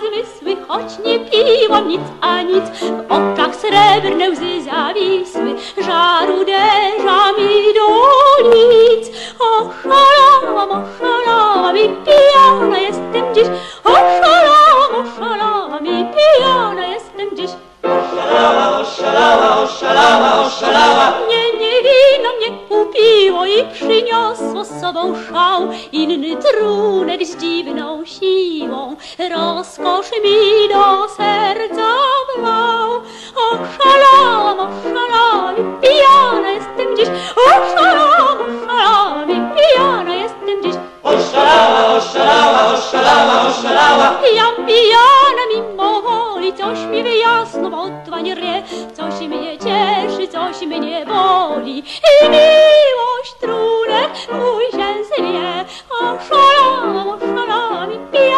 zmysły, choć nie piłam nic a nic. W oczach srebrne łzy zawisły, żar uderza mi do lic. Oszalałam, oszalałam i pijana jestem dziś. Oszalałam, oszalałam i pijana jestem dziś. Nie, i przyniosło z sobą szał, inny trunek z dziwną siłą, rozkosz mi do serca wlał. Oszalałam, oszalałam pijana jestem dziś, oszalałam, oszalałam pijana jestem dziś. Ja pijana mimo woli, coś mi wyjasno, bo dwań rwie, coś mnie cieszy, coś mnie boli. I miłość la la la la